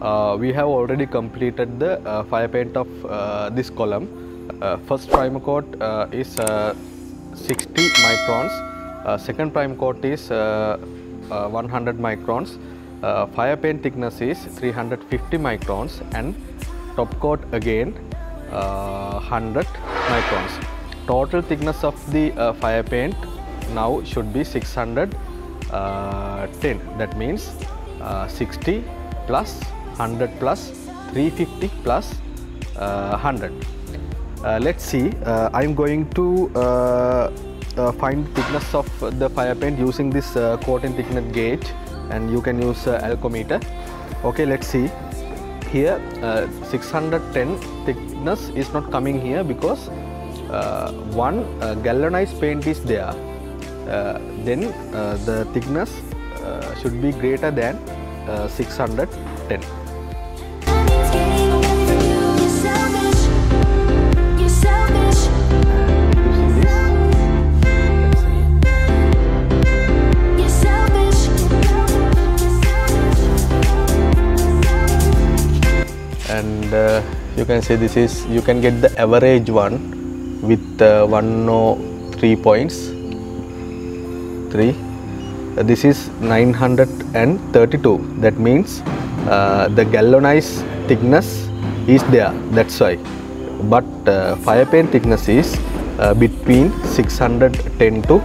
uh, we have already completed the uh, fire paint of uh, this column. Uh, first primer coat uh, is uh, 60 microns, second primer coat is uh, uh, 100 microns, fire paint thickness is 350 microns and top coat again uh, 100 microns. Total thickness of the fire paint now should be 610 that means uh, 60 plus 100 plus 350 plus uh, 100 uh, let's see uh, i'm going to uh, find thickness of the fire paint using this coating thickness gauge and you can use Elcometer okay let's see. Here uh, 610 thickness is not coming here because uh, one uh, galvanized paint is there. Uh, then the thickness should be greater than uh, 610 and uh, you can say this is you can get the average one with uh, 103 points. 3 Uh, this is 932 that means uh, the galvanized thickness is there. That's why. But uh, fire paint thickness is uh, between 610 to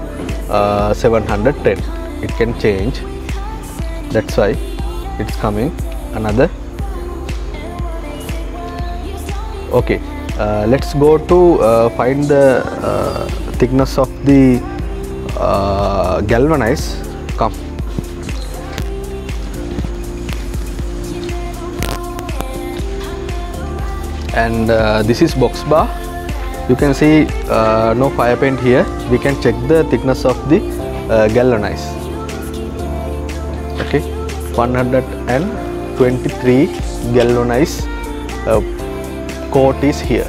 uh, 710 it can change. That's why it's coming. Another okay uh, let's go to uh, find the uh, thickness of the uh, galvanize. Come. And uh, this is box bar. You can see uh, no fire paint here. We can check the thickness of the galvanize. Okay 123 galvanized uh, coat is here.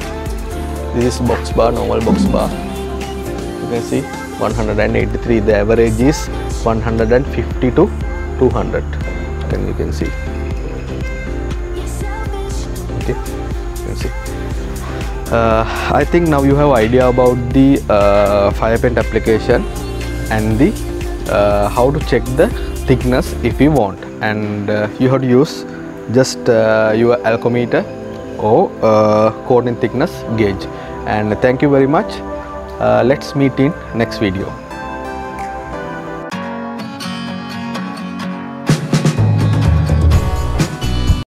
This is box bar normal box bar. You can see 183 the average is 150 to 200 and you can see. Okay you can see. Uh, I think now you have idea about the uh, fire paint application and the uh, how to check the thickness if you want. And uh, you have to use just uh, your Elcometer or uh, coating thickness gauge. And thank you very much. Uh, let's meet in next video